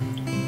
Bye.